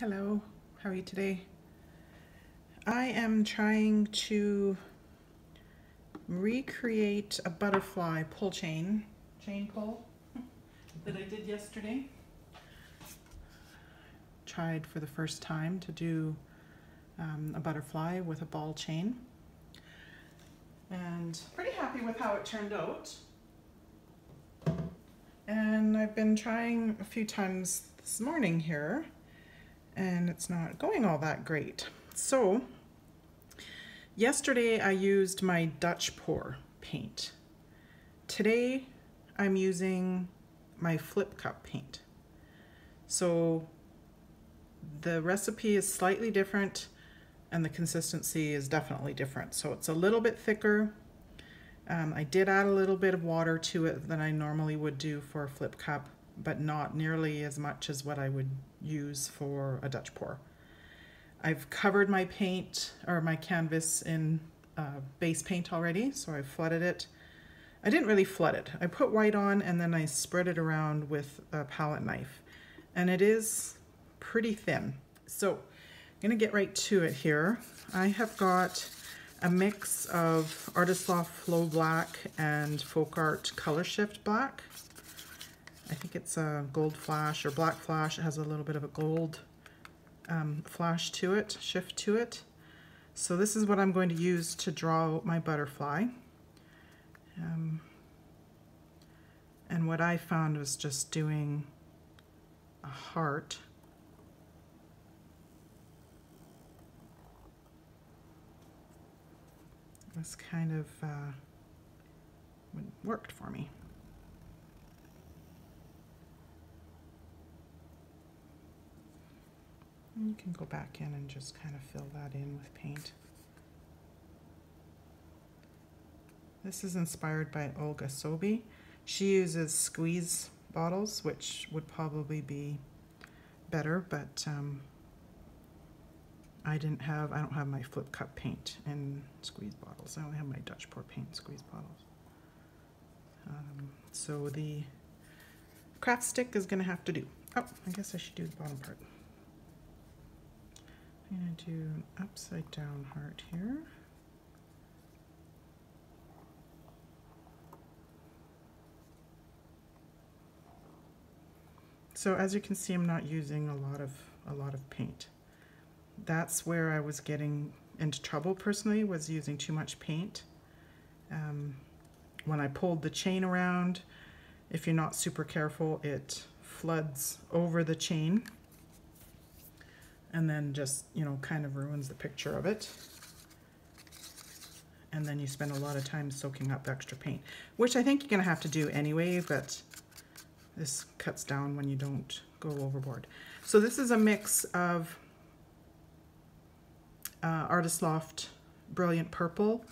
Hello, how are you today? I am trying to recreate a butterfly pull chain, chain pull that I did yesterday. Tried for the first time to do um, a butterfly with a ball chain and pretty happy with how it turned out. And I've been trying a few times this morning here and it's not going all that great. So yesterday I used my Dutch pour paint. Today I'm using my flip cup paint. So the recipe is slightly different and the consistency is definitely different. So it's a little bit thicker. Um, I did add a little bit of water to it than I normally would do for a flip cup, but not nearly as much as what I would use for a Dutch pour. I've covered my paint or my canvas in uh, base paint already, so I've flooded it. I didn't really flood it. I put white on and then I spread it around with a palette knife. And it is pretty thin. So I'm gonna get right to it here. I have got a mix of Artist Loft Flow Black and Folk Art Color Shift Black. I think it's a gold flash or black flash. It has a little bit of a gold um, flash to it, shift to it. So this is what I'm going to use to draw my butterfly. Um, and what I found was just doing a heart was kind of uh, worked for me. You can go back in and just kind of fill that in with paint. This is inspired by Olga Soby. She uses squeeze bottles, which would probably be better, but um, I didn't have, I don't have my flip cup paint in squeeze bottles. I only have my Dutch pour paint squeeze bottles. Um, so the craft stick is gonna have to do. Oh, I guess I should do the bottom part. I'm gonna do an upside down heart here. So as you can see, I'm not using a lot of a lot of paint that's where I was getting into trouble personally, was using too much paint. Um, when I pulled the chain around, if you're not super careful, it floods over the chain and then just, you know, kind of ruins the picture of it. And then you spend a lot of time soaking up extra paint, which I think you're going to have to do anyway, but this cuts down when you don't go overboard. So this is a mix of uh, Artist Loft Brilliant Purple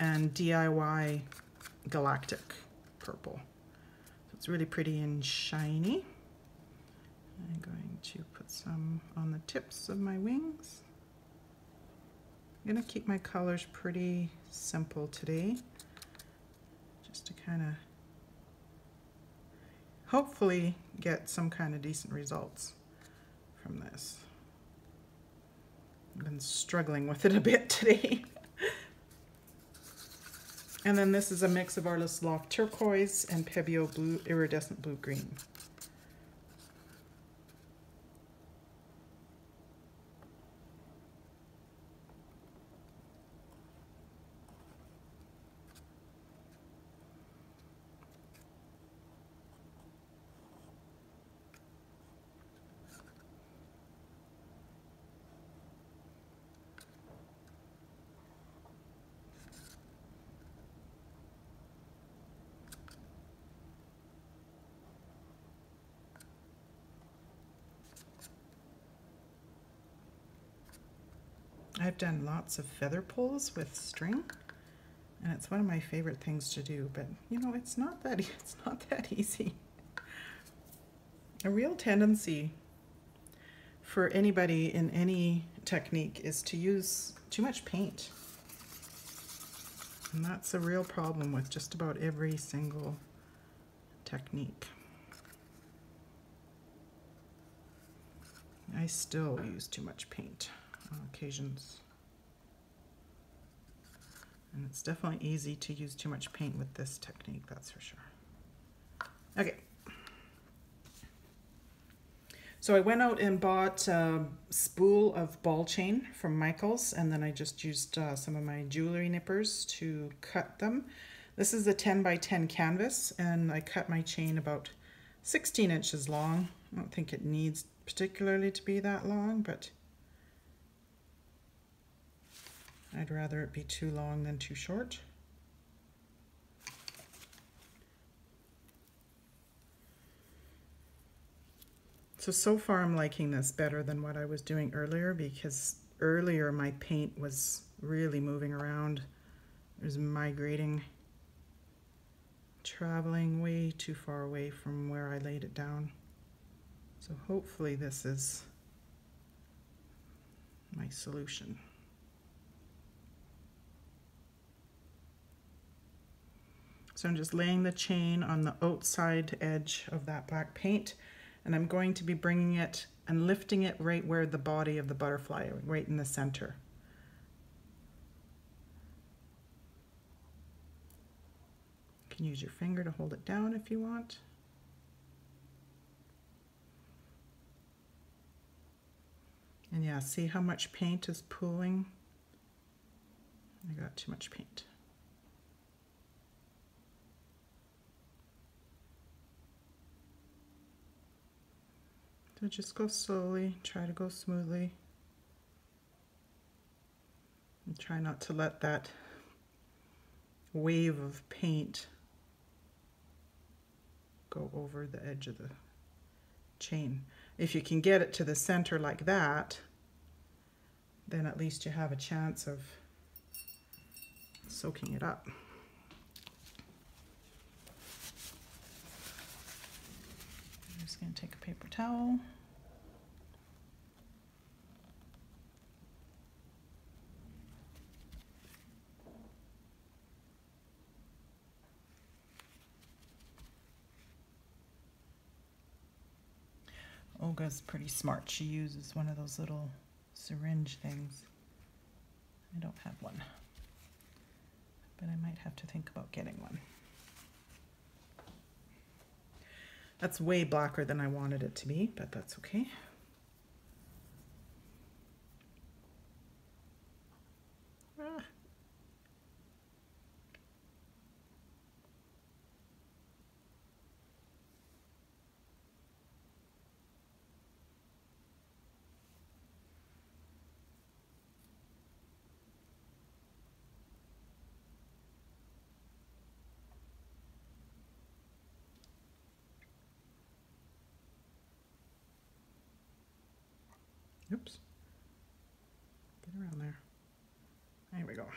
and DIY Galactic Purple. So it's really pretty and shiny. I'm going to put some on the tips of my wings. I'm going to keep my colors pretty simple today, just to kind of hopefully get some kind of decent results from this I've been struggling with it a bit today. and then this is a mix of Artist Loft Turquoise and Pebeo Blue Iridescent Blue Green. I've done lots of feather pulls with string and it's one of my favorite things to do but you know it's not that it's not that easy. A real tendency for anybody in any technique is to use too much paint. And that's a real problem with just about every single technique. I still use too much paint occasions. And it's definitely easy to use too much paint with this technique, that's for sure. Okay. So I went out and bought a spool of ball chain from Michaels and then I just used uh, some of my jewelry nippers to cut them. This is a 10 by 10 canvas and I cut my chain about 16 inches long. I don't think it needs particularly to be that long, but I'd rather it be too long than too short. So, so far I'm liking this better than what I was doing earlier because earlier my paint was really moving around. It was migrating, traveling way too far away from where I laid it down. So hopefully this is my solution. So I'm just laying the chain on the outside edge of that black paint and I'm going to be bringing it and lifting it right where the body of the butterfly, right in the center. You can use your finger to hold it down if you want. And yeah, see how much paint is pooling? I got too much paint. So just go slowly, try to go smoothly. And try not to let that wave of paint go over the edge of the chain. If you can get it to the center like that, then at least you have a chance of soaking it up. Just going to take a paper towel. Olga's pretty smart. She uses one of those little syringe things. I don't have one, but I might have to think about getting one. That's way blacker than I wanted it to be, but that's okay. Ah. Oops. Get around there. There we go. And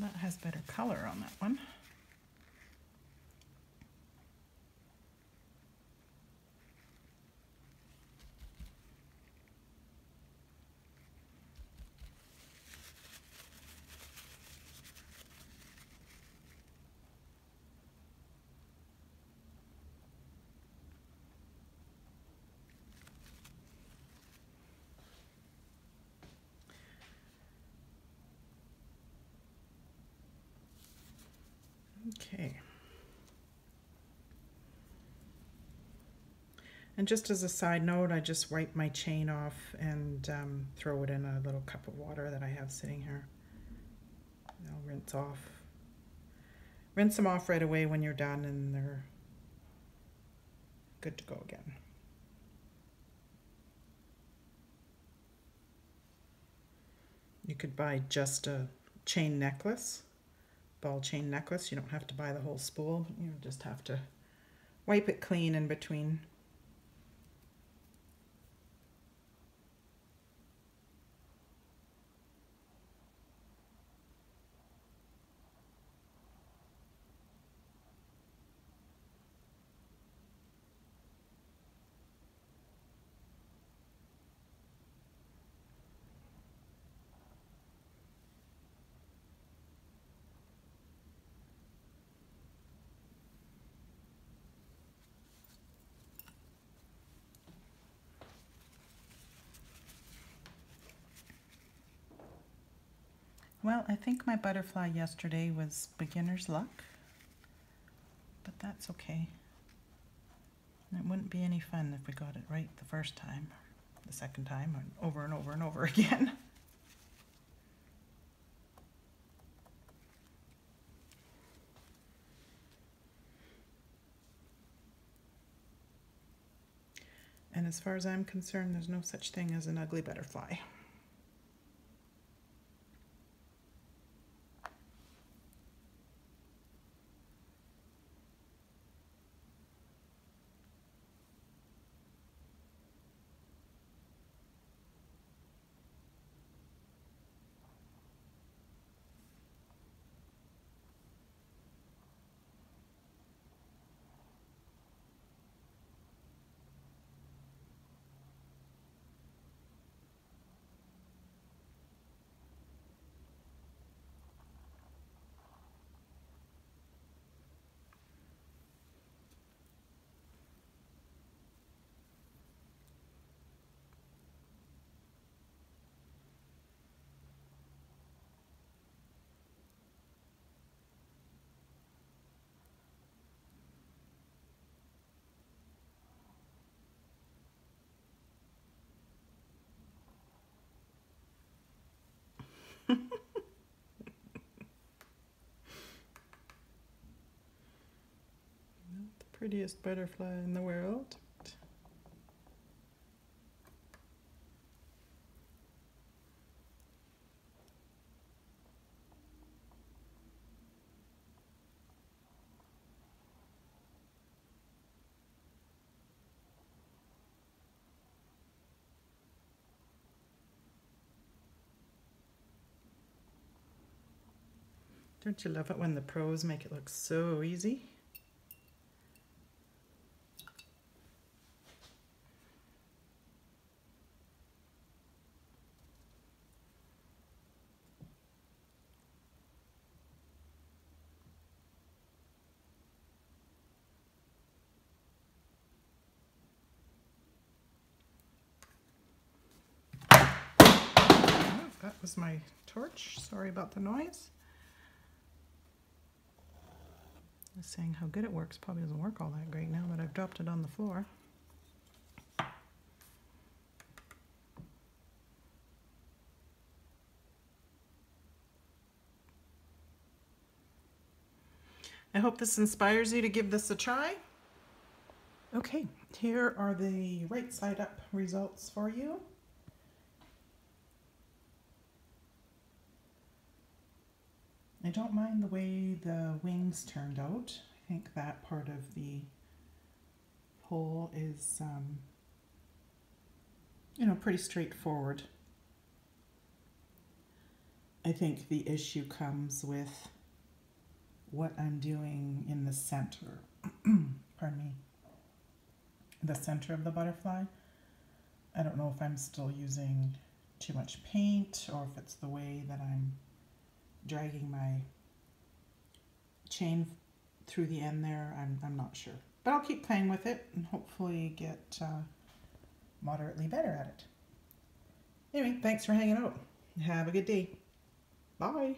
that has better color on that one. Okay. And just as a side note, I just wipe my chain off and um, throw it in a little cup of water that I have sitting here. I'll rinse off. Rinse them off right away when you're done and they're good to go again. You could buy just a chain necklace ball chain necklace. You don't have to buy the whole spool. You just have to wipe it clean in between Well, I think my butterfly yesterday was beginner's luck, but that's okay. It wouldn't be any fun if we got it right the first time, the second time, and over and over and over again. And as far as I'm concerned, there's no such thing as an ugly butterfly. the prettiest butterfly in the world. Don't you love it when the pros make it look so easy? Oh, that was my torch. Sorry about the noise. Saying how good it works probably doesn't work all that great now but I've dropped it on the floor. I hope this inspires you to give this a try. Okay, here are the right side up results for you. I don't mind the way the wings turned out. I think that part of the hole is, um, you know, pretty straightforward. I think the issue comes with what I'm doing in the center. Pardon me. The center of the butterfly. I don't know if I'm still using too much paint or if it's the way that I'm dragging my chain through the end there. I'm, I'm not sure. But I'll keep playing with it and hopefully get uh, moderately better at it. Anyway, thanks for hanging out. Have a good day. Bye.